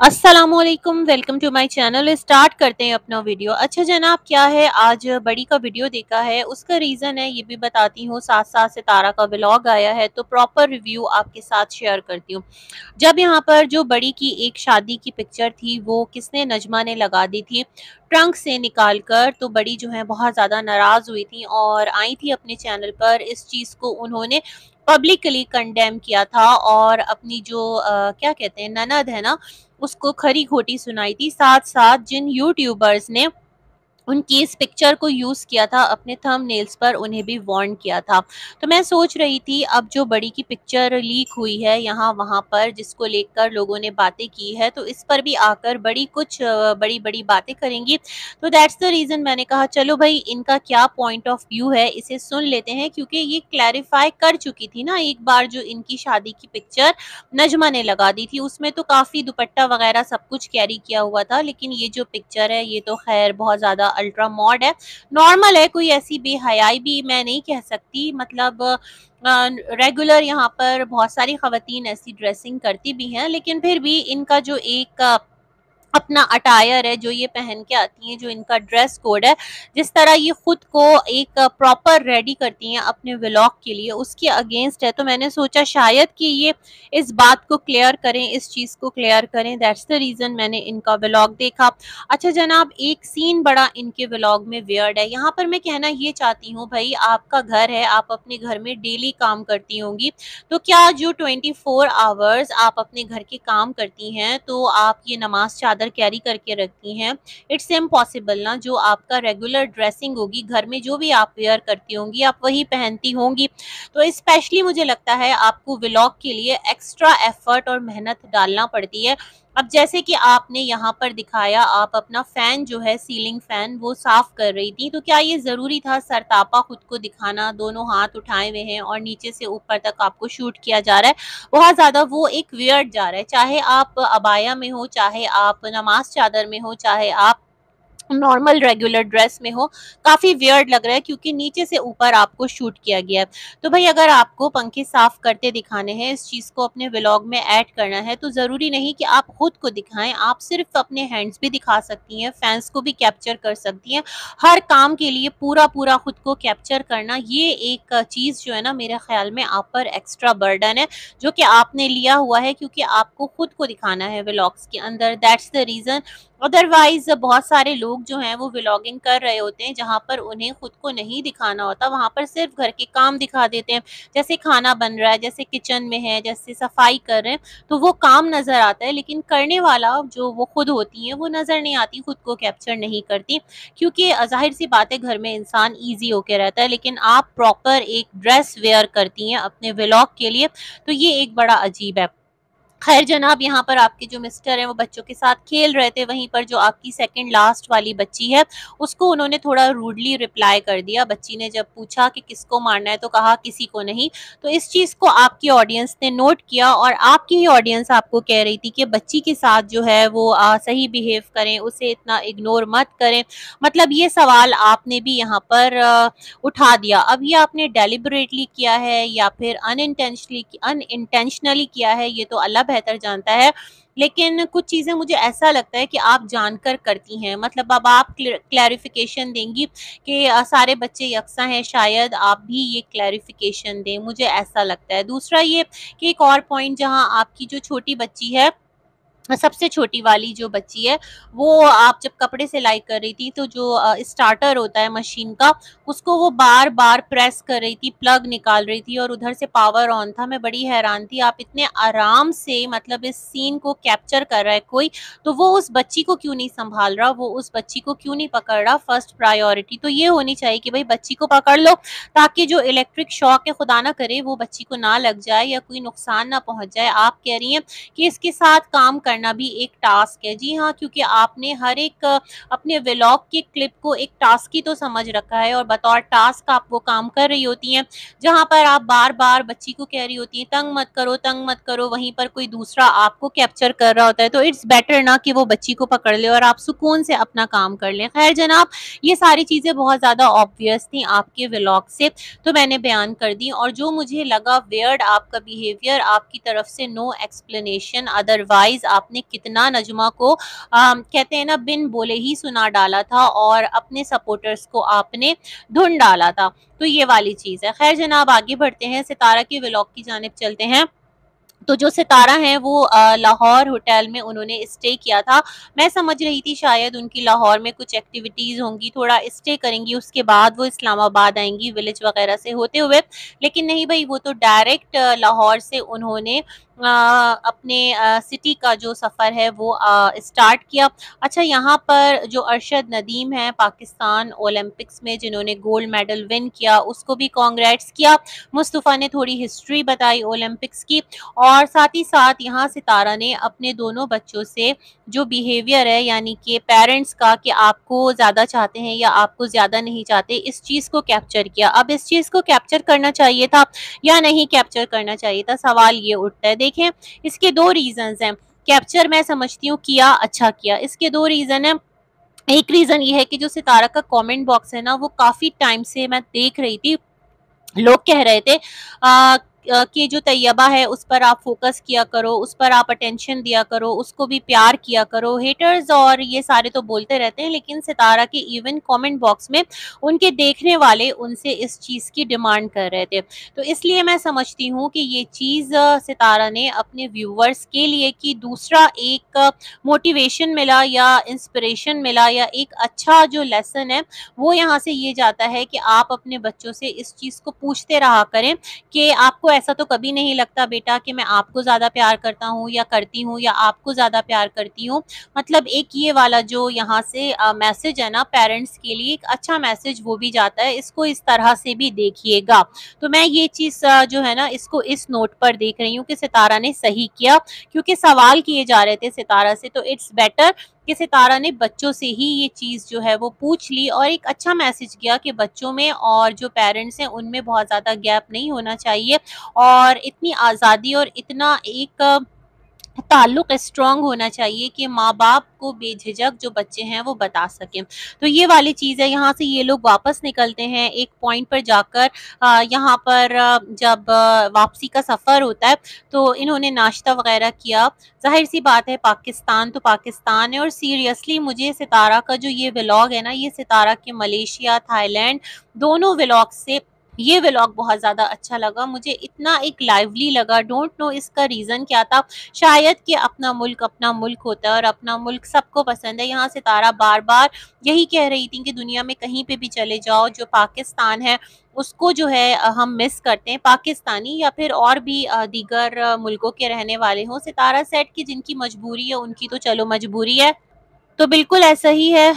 अस्सलाम वालेकुम to my channel start करते हैं अपना वीडियो अच्छा जनाब, क्या है? आज बड़ी का वीडियो देखा है। उसका रीज़न है, ये भी बताती हूँ। साथ साथ सितारा का ब्लॉग आया है तो प्रॉपर रिव्यू आपके साथ शेयर करती हूँ। जब यहाँ पर जो बड़ी की एक शादी की पिक्चर थी, वो किसने नजमा ने लगा दी थी? ट्रंक से निकाल कर तो बड़ी जो है, बहुत ज़्यादा नाराज़ हुई थी और आई थी अपने चैनल पर। इस चीज़ को उन्होंने पब्लिकली कंडेम किया था और अपनी जो आ, क्या कहते हैं ननद है ना उसको खरी खोटी सुनाई थी। साथ साथ जिन यूट्यूबर्स ने उनकी इस पिक्चर को यूज़ किया था, अपने थंबनेल्स पर उन्हें भी वार्न किया था। तो मैं सोच रही थी, अब जो बड़ी की पिक्चर लीक हुई है यहाँ, वहाँ पर, जिसको लेकर लोगों ने बातें की है तो इस पर भी आकर बड़ी कुछ बड़ी बड़ी बातें करेंगी। तो दैट्स द रीज़न मैंने कहा, चलो भाई, इनका क्या पॉइंट ऑफ़ व्यू है, इसे सुन लेते हैं। क्योंकि ये क्लैरिफाई कर चुकी थी ना, एक बार जो इनकी शादी की पिक्चर नजमा ने लगा दी थी, उसमें तो काफ़ी दुपट्टा वगैरह सब कुछ कैरी किया हुआ था, लेकिन ये जो पिक्चर है, ये तो खैर बहुत ज़्यादा अल्ट्रा मॉड है। नॉर्मल है, कोई ऐसी बेहयाई भी मैं नहीं कह सकती। मतलब रेगुलर यहाँ पर बहुत सारी खातन ऐसी ड्रेसिंग करती भी हैं, लेकिन फिर भी इनका जो एक अपना अटायर है, जो ये पहन के आती हैं, जो इनका ड्रेस कोड है, जिस तरह ये खुद को एक प्रॉपर रेडी करती हैं अपने व्लॉग के लिए, उसके अगेंस्ट है तो मैंने सोचा शायद कि ये इस बात को क्लियर करें, इस चीज़ को क्लियर करें दैट्स द रीज़न मैंने इनका व्लॉग देखा। अच्छा जनाब, एक सीन बड़ा इनके व्लॉग में वेयर्ड है। यहाँ पर मैं कहना ये चाहती हूँ, भाई, आपका घर है, आप अपने घर में डेली काम करती होंगी तो क्या जो ट्वेंटी आवर्स आप अपने घर के काम करती हैं तो आप ये नमाज़ चादर चादर कैरी करके रखती हैं। इट्स इम्पॉसिबल ना, जो आपका रेगुलर ड्रेसिंग होगी, घर में जो भी आप वेयर करती होंगी, आप वही पहनती होंगी। तो स्पेशली मुझे लगता है आपको व्लॉग के लिए एक्स्ट्रा एफर्ट और मेहनत डालना पड़ती है। अब जैसे कि आपने यहाँ पर दिखाया, आप अपना फ़ैन जो है सीलिंग फ़ैन वो साफ़ कर रही थी तो क्या ये ज़रूरी था सरतापा खुद को दिखाना, दोनों हाथ उठाए हुए हैं और नीचे से ऊपर तक आपको शूट किया जा रहा है? बहुत ज़्यादा वो एक वियर्ड जा रहा है, चाहे आप अबाया में हो, चाहे आप नमाज़ चादर में हो, चाहे आप नॉर्मल रेगुलर ड्रेस में हो, काफ़ी वियर्ड लग रहा है क्योंकि नीचे से ऊपर आपको शूट किया गया है। तो भाई अगर आपको पंखे साफ़ करते दिखाने हैं, इस चीज़ को अपने व्लॉग में ऐड करना है तो ज़रूरी नहीं कि आप खुद को दिखाएँ, आप सिर्फ़ अपने हैंड्स भी दिखा सकती हैं फैंस को भी कैप्चर कर सकती हैं। हर काम के लिए पूरा पूरा खुद को कैप्चर करना, ये एक चीज़ जो है ना, मेरे ख्याल में आप पर एक्स्ट्रा बर्डन है, जो कि आपने लिया हुआ है क्योंकि आपको खुद को दिखाना है व्लॉग्स के अंदर। दैट्स द रीज़न अदरवाइज़ बहुत सारे लोग जो हैं, वो व्लॉगिंग कर रहे होते हैं, जहाँ पर उन्हें खुद को नहीं दिखाना होता। वहाँ पर सिर्फ़ घर के काम दिखा देते हैं। जैसे खाना बन रहा है, जैसे किचन में है, जैसे सफ़ाई कर रहे हैं तो वो काम नज़र आता है, लेकिन करने वाला जो वो खुद होती हैं, वो नज़र नहीं आती, खुद को कैप्चर नहीं करती। क्योंकि ज़ाहिर सी बात है, घर में इंसान ईजी होकर रहता है, लेकिन आप प्रॉपर एक ड्रेस वेयर करती हैं अपने व्लॉग के लिए तो ये एक बड़ा अजीब है खैर जनाब यहाँ पर आपके जो मिस्टर हैं वो बच्चों के साथ खेल रहे थे वहीं पर जो आपकी सेकंड लास्ट वाली बच्ची है उसको उन्होंने थोड़ा रूडली रिप्लाई कर दिया। बच्ची ने जब पूछा कि किसको मारना है तो कहा किसी को नहीं। तो इस चीज़ को आपकी ऑडियंस ने नोट किया और आपकी ही ऑडियंस आपको कह रही थी कि बच्ची के साथ जो है वो आ, सही बिहेव करें उसे इतना इग्नोर मत करें। मतलब ये सवाल आपने भी यहाँ पर आ, उठा दिया। अब ये आपने डेलिबरेटली किया है या फिर अनइंटेंशनली अनइंटेंशनली किया है ये तो अल्लाह बेहतर जानता है। लेकिन कुछ चीज़ें मुझे ऐसा लगता है कि आप जानकर करती हैं। मतलब अब आप क्लैरिफिकेशन देंगी कि सारे बच्चे यकसा हैं, शायद आप भी ये क्लैरिफिकेशन दें। मुझे ऐसा लगता है। दूसरा ये कि एक और पॉइंट जहाँ आपकी जो छोटी बच्ची है सबसे छोटी वाली जो बच्ची है, वो आप जब कपड़े सिलाई कर रही थी तो जो स्टार्टर होता है मशीन का, उसको वो बार बार प्रेस कर रही थी प्लग निकाल रही थी और उधर से पावर ऑन था। मैं बड़ी हैरान थी, आप इतने आराम से मतलब इस सीन को कैप्चर कर रहा है कोई तो वो उस बच्ची को क्यों नहीं संभाल रहा? वो उस बच्ची को क्यों नहीं पकड़ रहा? फ़र्स्ट प्रायोरिटी तो ये होनी चाहिए कि भाई बच्ची को पकड़ लो, ताकि जो इलेक्ट्रिक शॉक है, खुदा ना करे वो बच्ची को ना लग जाए या कोई नुकसान ना पहुँच जाए। आप कह रही हैं कि इसके साथ काम करना करना भी एक टास्क है। जी हाँ क्योंकि आपने हर एक, अपने व्लॉग के क्लिप को एक टास्क ही तो समझ रखा है और बतौर टास्क आप वो काम कर रही होती हैं, जहाँ पर आप बार बार बच्ची को कह रही होती हैं, तंग मत करो, तंग मत करो। वहीं पर कोई दूसरा आपको कैप्चर कर रहा होता है तो इट्स बेटर ना कि वो बच्ची को पकड़ ले और आप सुकून से अपना काम कर लें। खैर जनाब, ये सारी चीज़ें बहुत ज़्यादा ऑब्वियस थी आपके व्लॉग से तो मैंने बयान कर दी और जो मुझे लगा वेयर्ड आपका बिहेवियर आपकी तरफ़ से नो एक्सप्लेनेशन अदरवाइज़ आप आपने कितना नजमा को आ, कहते हैं ना बिन बोले ही सुना डाला था और अपने सपोर्टर्स को आपने ढूंढ डाला था। तो ये वाली चीज़ है। खैर जनाब आगे बढ़ते हैं। सितारा की व्लॉग की जानब चलते हैं। तो जो सितारा हैं वो लाहौर होटल में उन्होंने स्टे किया था। मैं समझ रही थी शायद उनकी लाहौर में कुछ एक्टिविटीज़ होंगी थोड़ा स्टे करेंगी उसके बाद वो इस्लामाबाद आएँगी विलेज वगैरह से होते हुए। लेकिन नहीं भाई वो तो डायरेक्ट लाहौर से उन्होंने अपने सिटी का जो सफ़र है वो स्टार्ट किया। अच्छा यहाँ पर जो अरशद नदीम है पाकिस्तान ओलंपिक्स में, जिन्होंने गोल्ड मेडल विन किया, उसको भी कॉन्ग्रेट्स किया। मुस्तफ़ा ने थोड़ी हिस्ट्री बताई ओलंपिक्स की और साथ ही साथ यहाँ सितारा ने अपने दोनों बच्चों से जो बिहेवियर है, यानी कि पेरेंट्स का कि आपको ज़्यादा चाहते हैं या आपको ज़्यादा नहीं चाहते, इस चीज़ को कैप्चर किया। अब इस चीज़ को कैप्चर करना चाहिए था या नहीं कैप्चर करना चाहिए था? सवाल ये उठता है। देखें इसके दो रीजंस हैं। कैप्चर मैं समझती हूँ किया अच्छा किया। इसके दो रीज़न है। एक रीज़न ये है कि जो सितारा का कमेंट बॉक्स है ना वो काफ़ी टाइम से मैं देख रही थी। लोग कह रहे थे आ, कि जो तैयबा है, उस पर आप फोकस किया करो, उस पर आप अटेंशन दिया करो, उसको भी प्यार किया करो। हेटर्स और ये सारे तो बोलते रहते हैं, लेकिन सितारा के इवन कमेंट बॉक्स में उनके देखने वाले उनसे इस चीज़ की डिमांड कर रहे थे। तो इसलिए मैं समझती हूँ कि ये चीज़ सितारा ने अपने व्यूवर्स के लिए कि। दूसरा एक मोटिवेशन मिला या इंस्पिरेशन मिला या एक अच्छा जो लेसन है, वो यहाँ से ये जाता है कि आप अपने बच्चों से इस चीज़ को पूछते रहा करें कि आपको ऐसा तो कभी नहीं लगता बेटा कि मैं आपको ज़्यादा प्यार करता हूँ या करती हूँ या आपको ज़्यादा प्यार करती हूँ? मतलब एक ये वाला जो यहाँ से मैसेज है ना पेरेंट्स के लिए, एक अच्छा मैसेज वो भी जाता है, इसको इस तरह से भी देखिएगा। तो मैं ये चीज़ जो है ना, इसको इस नोट पर देख रही हूँ कि सितारा ने सही किया, क्योंकि सवाल किए जा रहे थे सितारा से तो इट्स बेटर कि सितारा ने बच्चों से ही ये चीज़ जो है वो पूछ ली और एक अच्छा मैसेज किया कि बच्चों में और जो पेरेंट्स हैं उनमें बहुत ज़्यादा गैप नहीं होना चाहिए और इतनी आज़ादी और इतना एक ताल्लुक स्ट्रॉन्ग होना चाहिए कि माँ बाप को बेझिझक जो बच्चे हैं वो बता सकें। तो ये वाली चीज़ है, यहाँ से ये लोग वापस निकलते हैं एक पॉइंट पर जाकर यहाँ पर जब वापसी का सफ़र होता है तो इन्होंने नाश्ता वगैरह किया। ज़ाहिर सी बात है, पाकिस्तान तो पाकिस्तान है और सीरियसली मुझे सितारा का जो ये व्लॉग है ना, ये सितारा के मलेशिया, थाईलैंड, दोनों व्लॉग से ये व्लॉग बहुत ज़्यादा अच्छा लगा। मुझे इतना एक लाइवली लगा। डोंट नो इसका रीज़न क्या था। शायद कि अपना मुल्क अपना मुल्क होता है और अपना मुल्क सबको पसंद है। यहाँ से तारा बार बार यही कह रही थी कि दुनिया में कहीं पे भी चले जाओ, जो पाकिस्तान है, उसको जो है हम मिस करते हैं। पाकिस्तानी या फिर और भी दीगर मुल्कों के रहने वाले हों, सितारा सेट की जिनकी मजबूरी है, उनकी तो चलो मजबूरी है। तो बिल्कुल ऐसा ही है।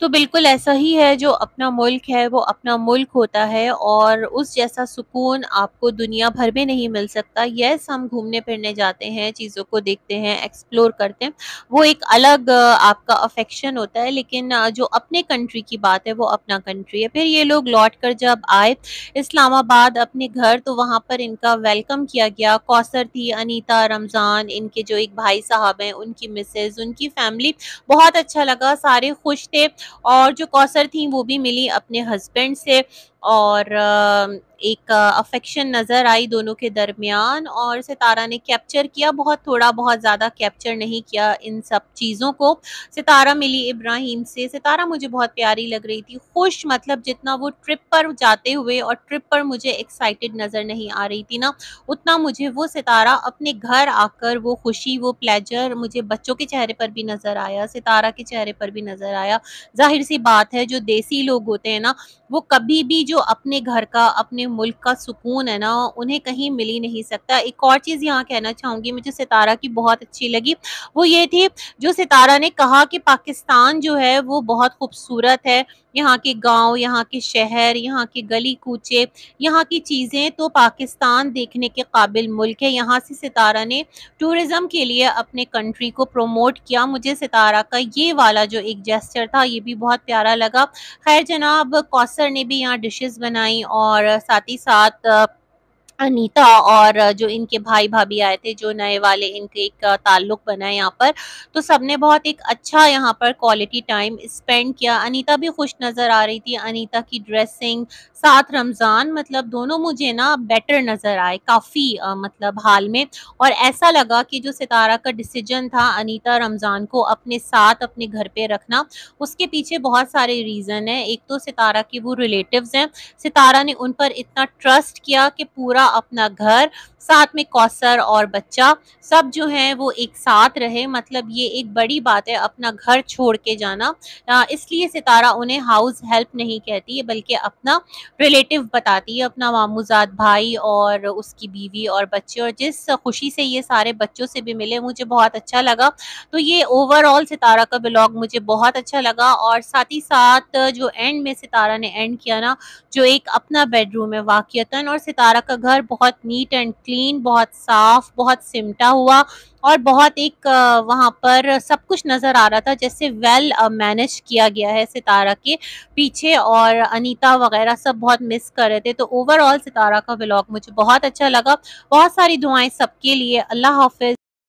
तो बिल्कुल ऐसा ही है जो अपना मुल्क है, वो अपना मुल्क होता है और उस जैसा सुकून आपको दुनिया भर में नहीं मिल सकता। यस, हम घूमने फिरने जाते हैं, चीज़ों को देखते हैं एक्सप्लोर करते हैं। वो एक अलग आपका अफेक्शन होता है, लेकिन जो अपने कंट्री की बात है, वो अपना कंट्री है। फिर ये लोग लौट कर जब आए, इस्लामाबाद अपने घर तो वहाँ पर इनका वेलकम किया गया। कौसर थी, अनीता, रमज़ान, इनके जो एक भाई साहब हैं, उनकी मिसेज उनकी फैमिली बहुत अच्छा लगा, सारे खुश थे। और जो कौसर थी वो भी मिली अपने हस्बैंड से। और एक अफेक्शन नज़र आई दोनों के दरमियान और सितारा ने कैप्चर किया। बहुत थोड़ा बहुत ज़्यादा कैप्चर नहीं किया इन सब चीज़ों को। सितारा मिली इब्राहिम से। सितारा मुझे बहुत प्यारी लग रही थी। खुश मतलब जितना वो ट्रिप पर जाते हुए और ट्रिप पर मुझे एक्साइटेड नज़र नहीं आ रही थी ना, उतना मुझे वो सितारा अपने घर आकर वो खुशी, वो प्लेजर मुझे बच्चों के चेहरे पर भी नज़र आया, सितारा के चेहरे पर भी नज़र आया। ज़ाहिर सी बात है जो देसी लोग होते हैं ना, वो कभी भी जो अपने घर का, अपने मुल्क का सुकून है ना, उन्हें कहीं मिल ही नहीं सकता। एक और चीज़ यहाँ कहना चाहूँगी, मुझे सितारा की बहुत अच्छी लगी। वो ये थी, जो सितारा ने कहा कि पाकिस्तान जो है, वो बहुत खूबसूरत है। यहाँ के गाँव, यहाँ के शहर, यहाँ के गली कूचे यहाँ की चीज़ें तो पाकिस्तान देखने के काबिल मुल्क है। यहाँ से सितारा ने टूरिज़म के लिए अपने कंट्री को प्रमोट किया। मुझे सितारा का ये वाला जो एक जेस्टर था, ये भी बहुत प्यारा लगा। खैर जनाब, कौसर ने भी यहाँ डिशेज़ बनाई और साथ ही साथ अनीता और जो इनके भाई-भाभी आए थे, जो नए वाले इनके एक ताल्लुक बना है यहाँ पर, तो सबने बहुत एक अच्छा यहाँ पर क्वालिटी टाइम स्पेंड किया। अनीता भी खुश नज़र आ रही थी, अनीता की ड्रेसिंग, साथ रमज़ान मतलब दोनों मुझे ना बेटर नज़र आए काफ़ी मतलब हाल में और ऐसा लगा कि जो सितारा का डिसीज़न था अनीता रमज़ान को अपने साथ अपने घर पे रखना, उसके पीछे बहुत सारे रीज़न हैं। एक तो सितारा के वो रिलेटिव्स हैं, सितारा ने उन पर इतना ट्रस्ट किया कि पूरा अपना घर, साथ में कौसर और बच्चा सब जो हैं वो एक साथ रहे। मतलब ये एक बड़ी बात है अपना घर छोड़ के जाना। इसलिए सितारा उन्हें हाउस हेल्प नहीं कहती है बल्कि अपना रिलेटिव बताती है, अपना मामूज़ाद भाई और उसकी बीवी और बच्चे। और जिस खुशी से ये सारे बच्चों से भी मिले मुझे बहुत अच्छा लगा। तो ये ओवरऑल सितारा का ब्लॉग मुझे बहुत अच्छा लगा और साथ ही साथ जो एंड में सितारा ने एंड किया ना, जो एक अपना बेडरूम है वाक़ईतन और सितारा का घर बहुत नीट एंड क्लीन, बहुत साफ़, बहुत सिमटा हुआ और बहुत एक वहाँ पर सब कुछ नज़र आ रहा था जैसे वेल मैनेज किया गया है सितारा के पीछे और अनीता वग़ैरह सब बहुत मिस कर रहे थे। तो ओवरऑल सितारा का ब्लॉग मुझे बहुत अच्छा लगा। बहुत सारी दुआएँ सबके लिए। अल्लाह हाफ़िज़।